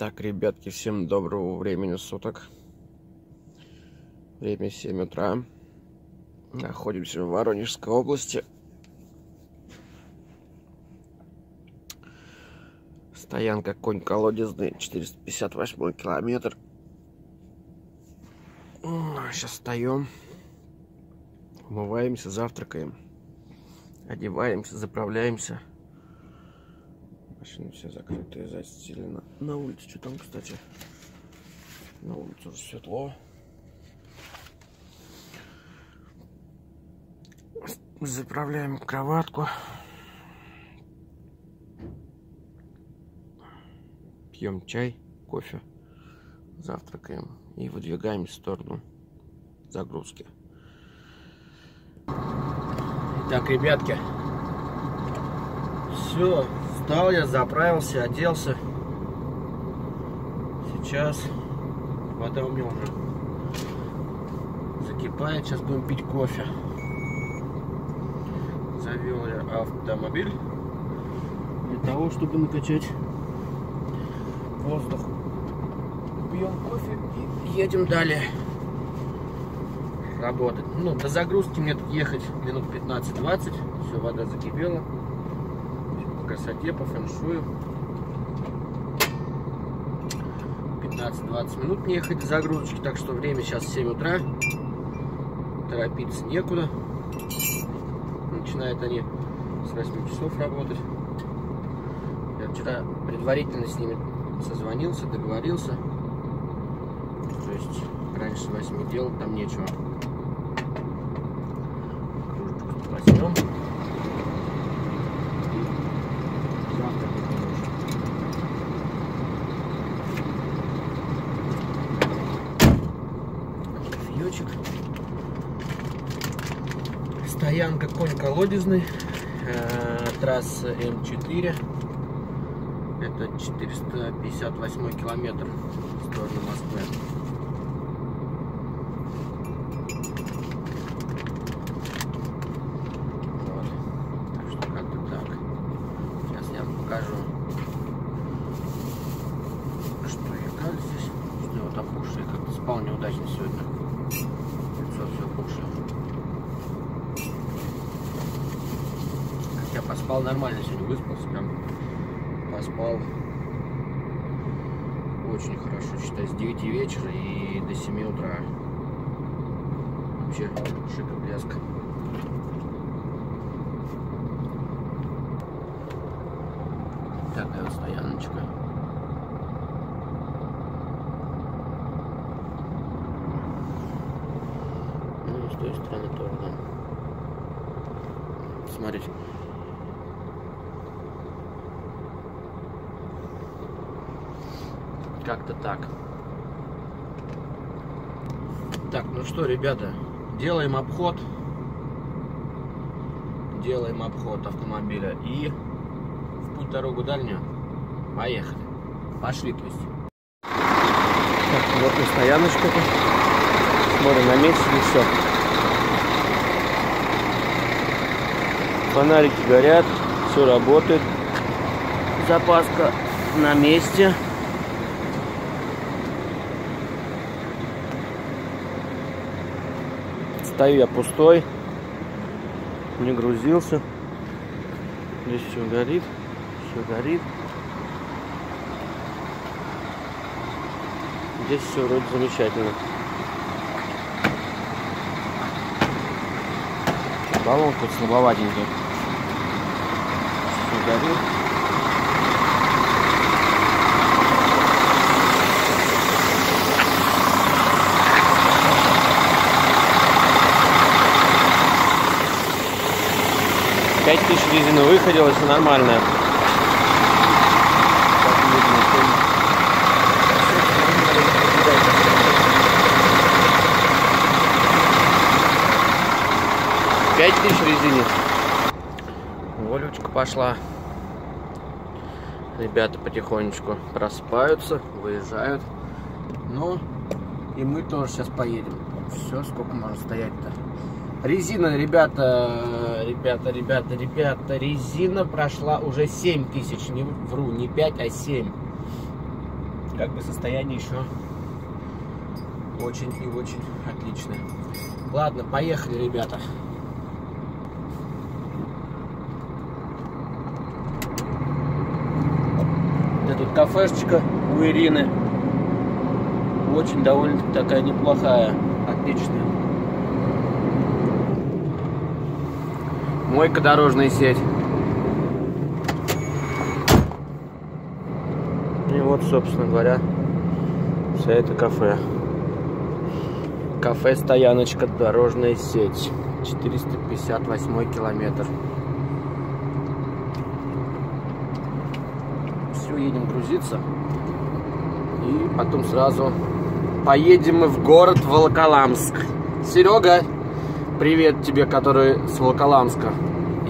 Так, ребятки, всем доброго времени суток. Время 7 утра. Находимся в Воронежской области. Стоянка конь колодезный, 458 километр. Сейчас встаем, умываемся, завтракаем, одеваемся, заправляемся. Машина вся закрытая, застелена. На улице что там, кстати? На улице уже светло. Заправляем кроватку. Пьем чай, кофе, завтракаем и выдвигаемся в сторону загрузки. Итак, ребятки, все, встал я, заправился, оделся. Сейчас вода у меня уже закипает, сейчас будем пить кофе. Завел я автомобиль для того, чтобы накачать воздух. Пьем кофе и едем далее работать. Ну, до загрузки мне тут ехать минут 15-20. Все, вода закипела. Красоте, по фэншую. 15-20 минут мне ехать до загрузочки, так что время сейчас 7 утра. Торопиться некуда. Начинают они с 8 часов работать. Я вчера предварительно с ними созвонился, договорился. То есть раньше 8 делать там нечего. Кружечку возьмем. Стоянка конь колодезный. Э, трасса М4. Это 458 километр в сторону Москвы. Вот. Так что как-то так. Сейчас я вам покажу, что я как здесь. Вот опухший. Как-то спал неудачно сегодня. Лицо все опухшее. Я поспал нормально сегодня, выспался прям. Поспал очень хорошо, считай, с 9 вечера и до 7 утра. Вообще шик блеск. Такая вот стояночка. Ну с той стороны тоже, да. Смотрите. Как-то так. Так, ну что, ребята, делаем обход. Делаем обход автомобиля и в путь дорогу дальнюю. Поехали. Пошли, то есть. Так, вот и стояночка -то. Смотрим на месте и все. Фонарики горят, все работает. Запаска на месте. Стою я пустой, не грузился. Здесь все горит, все горит. Здесь все вроде замечательно. Баллон хоть слабоватенький. Все горит. Пять тысяч резина выходила, все нормально. Пять тысяч резине. Волючка пошла. Ребята потихонечку просыпаются, выезжают. Ну, и мы тоже сейчас поедем. Все, сколько можно стоять-то? Резина, ребята, ребята, ребята, ребята, резина прошла уже 7 тысяч, не вру, не 5, а 7. как бы состояние еще очень и очень отличное. Ладно, поехали, ребята. Это тут кафешечка у Ирины. Очень довольно такая неплохая, отличная. Мойка дорожная сеть. И вот, собственно говоря, вся эта кафе. Кафе «Стояночка», дорожная сеть. 458 километр. Все, едем грузиться. И потом сразу поедем мы в город Волоколамск. Серега, привет тебе, который с Волоколамска.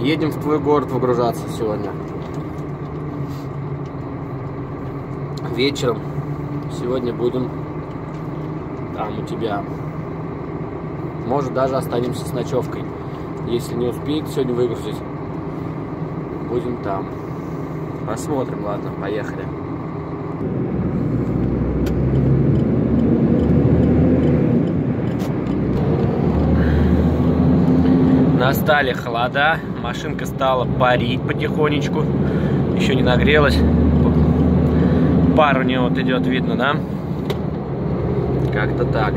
Едем в твой город выгружаться сегодня. Вечером сегодня будем там у тебя. Может, даже останемся с ночевкой. Если не успеет сегодня выгрузить, будем там. Посмотрим, ладно, поехали. Настали холода, машинка стала парить потихонечку, еще не нагрелась. Пар у нее вот идет, видно, да? Как-то так.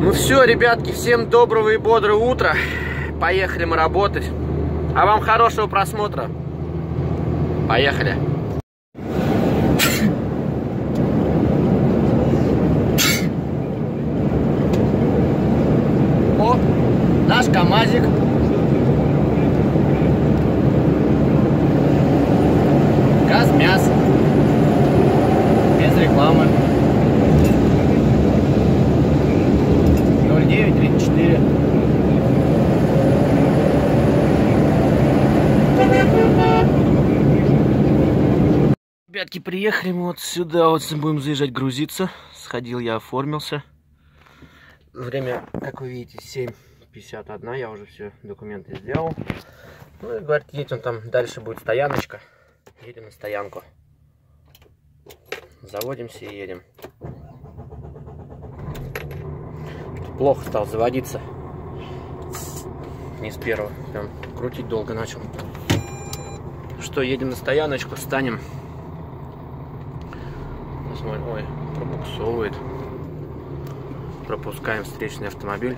Ну все, ребятки, всем доброго и бодрого утра. Поехали мы работать. А вам хорошего просмотра. Поехали. Наш КамАЗик. Газ-мяс. Без рекламы. 0934. Ребятки, приехали мы вот сюда, вот будем заезжать грузиться. Сходил я, оформился. Время, как вы видите, 7.51, я уже все документы сделал. Ну и говорит, едем там, дальше будет стояночка. Едем на стоянку. Заводимся и едем. Плохо стал заводиться. Не с первого. Прям крутить долго начал. Что, едем на стояночку, встанем. Посмотрим. Ой, пробуксовывает. Пропускаем встречный автомобиль.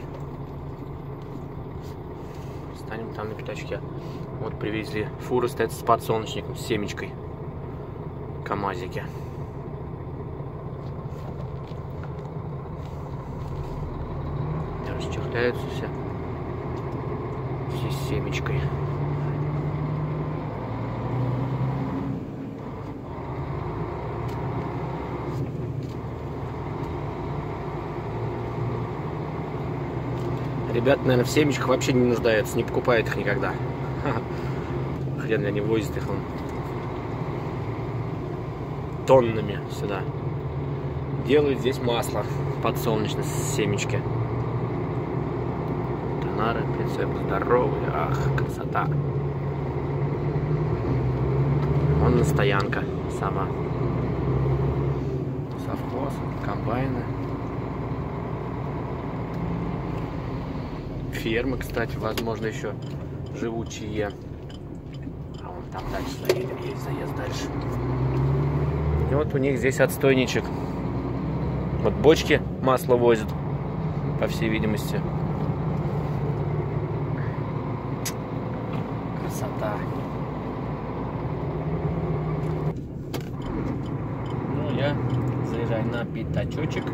Там на пятачке. Вот привезли. Фура стоит с подсолнечником, с семечкой. КамАЗики. Расчехляются все. Все с семечкой. Ребята, наверное, в семечках вообще не нуждаются, не покупают их никогда. Хрен они возят их он тоннами сюда. Делают здесь масло подсолнечное семечки. Тонары, прицеп здоровый, ах, красота. Вон стоянка сама. Совхоз, комбайны. Фермы, кстати, возможно, еще живучие. А вон там дальше заедем, есть заезд дальше. И вот у них здесь отстойничек. Вот бочки масло возят, по всей видимости. Красота. Ну, я заезжаю на пятачочек,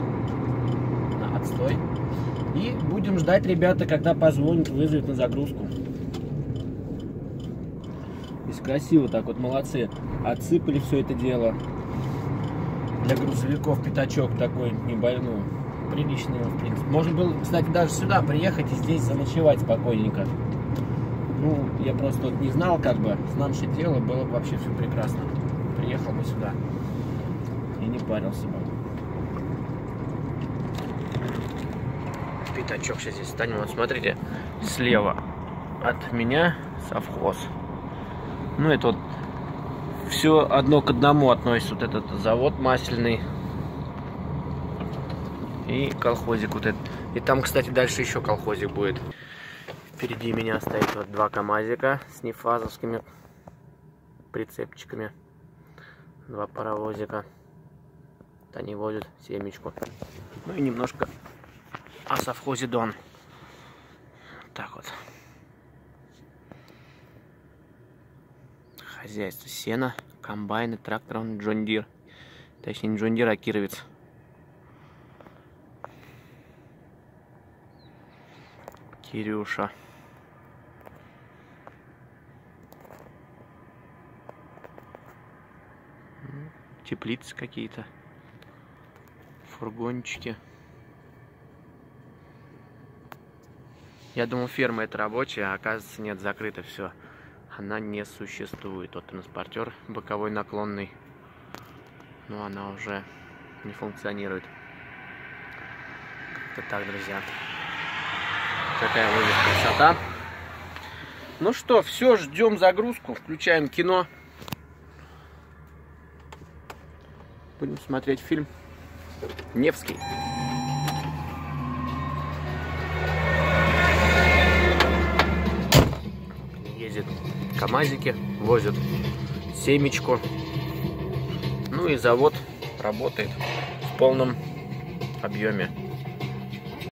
на отстой. И будем ждать, ребята, когда позвонят, вызовет на загрузку. Здесь красиво так вот, молодцы. Отсыпали все это дело. Для грузовиков пятачок такой небольной. Приличный, в принципе. Можно было, кстати, даже сюда приехать и здесь заночевать спокойненько. Ну, я просто вот не знал, как бы, знам, что дело, было бы вообще все прекрасно. Приехал бы сюда и не парился бы. Пятачок сейчас здесь станем. Вот смотрите, слева от меня совхоз. Ну, это вот все одно к одному относится. Вот этот завод масляный и колхозик вот этот. И там, кстати, дальше еще колхозик будет. Впереди меня стоит вот два КамАЗика с нефазовскими прицепчиками. Два паровозика. Вот они возят семечку. Ну и немножко о совхозе Дон. Так вот. Хозяйство сена, комбайны, трактор, Джон Дир. Точнее, не Джон Дир, а Кировец. Кирюша. Теплицы какие-то. Фургончики. Я думал, ферма это рабочая, а оказывается нет, закрыто все. Она не существует. Вот транспортер боковой наклонный. Но она уже не функционирует. Как-то так, друзья. Какая выглядит красота. Ну что, все, ждем загрузку, включаем кино. Будем смотреть фильм Невский. Ездит КамАЗики, возят семечку. Ну и завод работает в полном объеме.